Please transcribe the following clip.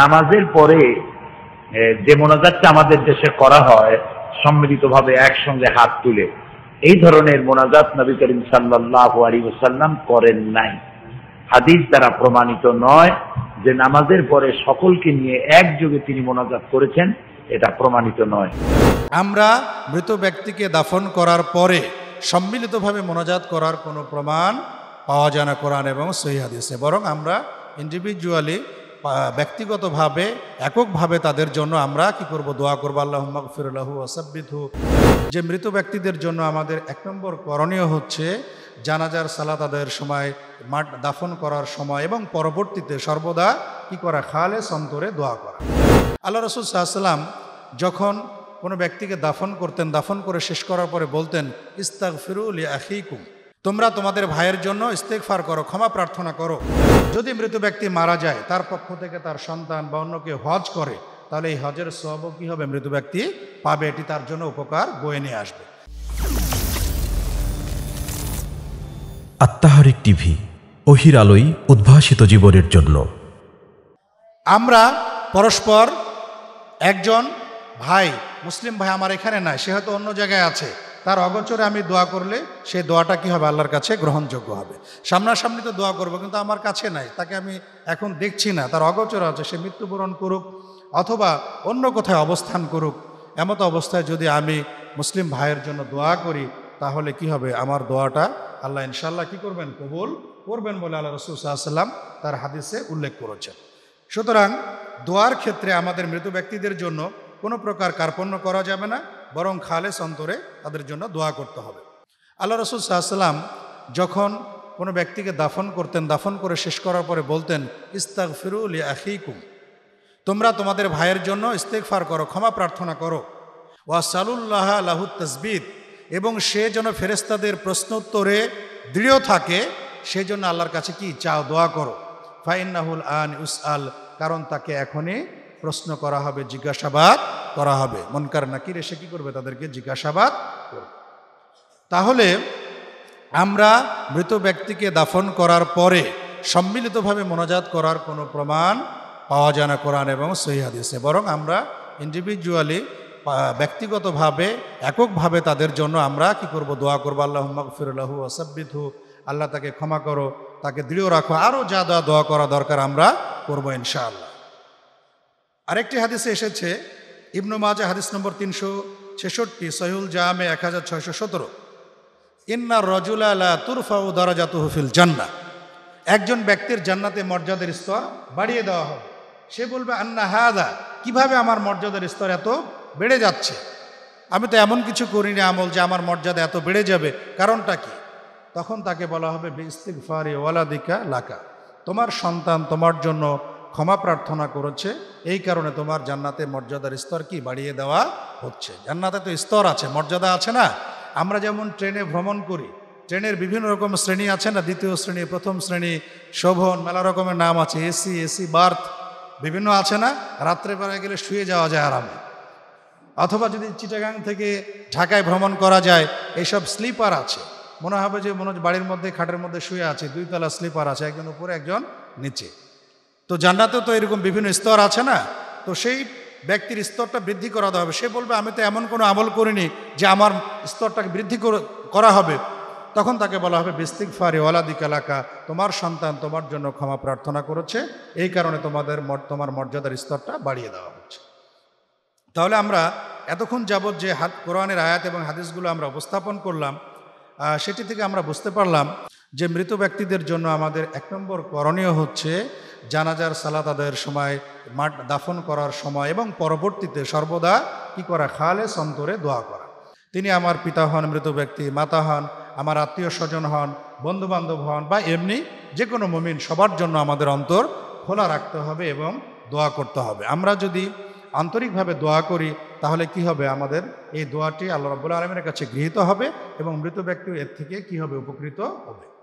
নামাজের পরে যে মোনাজাতটা আমাদের দেশে করা হয়, সম্মিলিতভাবে একসঙ্গে হাত তুলে, এই ধরনের মোনাজাত নবী করিম সাল্লাহ আলী ওসাল্লাম করেন নাই। হাদিস দ্বারা প্রমাণিত নয় যে নামাজের পরে সকলকে নিয়ে একযোগে তিনি মোনাজাত করেছেন, এটা প্রমাণিত নয়। আমরা মৃত ব্যক্তিকে দাফন করার পরে সম্মিলিতভাবে মোনাজাত করার কোনো প্রমাণ পাওয়া যায় না কোরআন এবং সহি হাদিসে। বরং আমরা ইন্ডিভিজুয়ালি ব্যক্তিগতভাবে, এককভাবে তাদের জন্য আমরা কি করব? দোয়া করব আল্লাহ মগফিরুল্লাহু ওসাব্বিথু যে মৃত ব্যক্তিদের জন্য আমাদের এক নম্বর করণীয় হচ্ছে জানাজার সালাত আদায়ের সময়, মাঠ দাফন করার সময় এবং পরবর্তীতে সর্বদা কি করা? খালে সন্তরে দোয়া করা। আল্লাহ রসুল সাল্লাম যখন কোনো ব্যক্তিকে দাফন করতেন, দাফন করে শেষ করার পরে বলতেন ইস্তাক ফিরুল আখিকুম। তোমরা তোমাদের ভাইয়ের জন্য ইস্তেকফার করো ক্ষমা প্রার্থনা করো। যদি মৃত ব্যক্তি মারা যায় তার পক্ষ থেকে তার সন্তান বা অন্য কেউ হজ করে তাহলে এই হজের সব কি হবে? মৃত ব্যক্তি পাবে এটি তার জন্য উপকার বয়ে নিয়ে আসবে। আত্মাহারিক টিভি অহির আলোই উদ্ভাসিত জীবনের জন্য। আমরা পরস্পর একজন ভাই মুসলিম ভাই আমার এখানে নাই সে হয়তো অন্য জায়গায় আছে। তার অগোচরে আমি দোয়া করলে সেই দোয়াটা কি হবে? আল্লাহর কাছে গ্রহণযোগ্য হবে। সামনাসামনি তো দোয়া করব, কিন্তু আমার কাছে নাই। তাকে আমি এখন দেখছি না। তার অগোচর আছে, সে মৃত্যুবরণ করুক, অথবা অন্য কোথায় অবস্থান করুক, এমতো অবস্থায় যদি আমি মুসলিম ভাইয়ের জন্য দোয়া করি, তাহলে কি হবে? আমার দোয়াটা আল্লাহ ইনশাল্লাহ কি করবেন? কবুল করবেন বলে আল্লাহ রসুল সাল্লাম তার হাদিসে উল্লেখ করেছেন। সুতরাং দোয়ার ক্ষেত্রে আমাদের মৃত ব্যক্তিদের জন্য কোনো প্রকার কার্পণ্য করা যাবে না। বরং খালেস অন্তরে তাদের জন্য দোয়া করতে হবে। আল্লাহ রসুল সাল্লাম যখন কোনো ব্যক্তিকে দাফন করতেন, দাফন করে শেষ করার পরে বলতেন ইস্তাক ফিরুল আখিকুম তোমরা তোমাদের ভাইয়ের জন্য ইস্তেকফার করো, ক্ষমা প্রার্থনা করো। ওয়া সালুল্লাহ লাহু তসবিদ। এবং সে যেন ফেরেস্তাদের প্রশ্নোত্তরে দৃঢ় থাকে সেই জন্য আল্লাহর কাছে কি চাও দোয়া করো। ফাইন্নাহুল আন উস আল, কারণ তাকে এখনই প্রশ্ন করা হবে, জিজ্ঞাসাবাদ করা হবে। মনকার নাকির এসে কি করবে? তাদেরকে জিজ্ঞাসাবাদ করবে। তাহলে আমরা মৃত ব্যক্তিকে দাফন করার পরে সম্মিলিতভাবে মোনাজাত করার কোনো প্রমাণ পাওয়া যায় না কোরআন এবং সহি হাদিসে। বরং আমরা ইন্ডিভিজুয়ালি ব্যক্তিগতভাবে, এককভাবে তাদের জন্য আমরা কি করব? দোয়া করব আল্লাহ মগফিরুল্লাহু ওসাব্বিথু আল্লাহ তাকে ক্ষমা করো, তাকে দৃঢ় রাখো। আরও যা যা দোয়া করা দরকার আমরা করব ইনশাআল্লাহ। আরেকটি হাদিসে এসেছে ইবনু মাজা হাদিস নম্বর তিনশো ছেষট্টি সহিউল জামে এক হাজার ছয়শো সতেরো। ইন্না রজুলা তুরফাউ দরাজাত হুফিল জান্না। একজন ব্যক্তির জান্নাতে মর্যাদার স্তর বাড়িয়ে দেওয়া হবে। সে বলবে, আন্না হাদা, কীভাবে আমার মর্যাদার স্তর এত বেড়ে যাচ্ছে? আমি তো এমন কিছু করিনি আমল যে আমার মর্যাদা এত বেড়ে যাবে। কারণটা কি? তখন তাকে বলা হবে বিস্তিগফারি ওয়ালাদিকা লাকা। তোমার সন্তান তোমার জন্য ক্ষমা প্রার্থনা করেছে এই কারণে তোমার জান্নাতে মর্যাদার স্তর কি বাড়িয়ে দেওয়া হচ্ছে? জান্নাতে তো স্তর আছে, মর্যাদা আছে না? আমরা যেমন ট্রেনে ভ্রমণ করি, ট্রেনের বিভিন্ন রকম শ্রেণি আছে না? দ্বিতীয় শ্রেণি, প্রথম শ্রেণি, শোভন, মেলা রকমের নাম আছে, এসি এসি, বার্থ, বিভিন্ন আছে না? রাত্রেবেলায় গেলে শুয়ে যাওয়া যায় আরামে। অথবা যদি চিটাগাং থেকে ঢাকায় ভ্রমণ করা যায় এইসব স্লিপার আছে। মনে হবে যে মনে বাড়ির মধ্যে, খাটের মধ্যে শুয়ে আছে, দুইতলা স্লিপার আছে, একজন উপরে, একজন নিচে। তো জান্নাতেও তো এরকম বিভিন্ন স্তর আছে না? তো সেই ব্যক্তির স্তরটা বৃদ্ধি করাতে হবে। সে বলবে, আমি তো এমন কোনো আমল করিনি যে আমার স্তরটাকে বৃদ্ধি করা হবে। তখন তাকে বলা হবে বিস্তিক ফারি ওয়ালাদিক এলাকা তোমার সন্তান তোমার জন্য ক্ষমা প্রার্থনা করেছে। এই কারণে তোমাদের তোমার মর্যাদার স্তরটা বাড়িয়ে দেওয়া হচ্ছে। তাহলে আমরা এতক্ষণ যাবৎ যে হাত, কোরআনের আয়াত এবং হাদিসগুলো আমরা উপস্থাপন করলাম সেটি থেকে আমরা বুঝতে পারলাম যে মৃত ব্যক্তিদের জন্য আমাদের এক নম্বর করণীয় হচ্ছে জানাজার সালাত আদায়ের সময়, মাঠ দাফন করার সময় এবং পরবর্তীতে সর্বদা কি করা? খালে সন্তরে দোয়া করা। তিনি আমার পিতা হন, মৃত ব্যক্তি, মাতা হন, আমার আত্মীয় স্বজন হন, বন্ধুবান্ধব হন বা এমনি যে কোনো মমিন, সবার জন্য আমাদের অন্তর খোলা রাখতে হবে এবং দোয়া করতে হবে। আমরা যদি আন্তরিকভাবে দোয়া করি, তাহলে কি হবে? আমাদের এই দোয়াটি আল্লাহ রব্বুল আলমের কাছে গৃহীত হবে এবং মৃত ব্যক্তি এর থেকে কি হবে? উপকৃত হবে।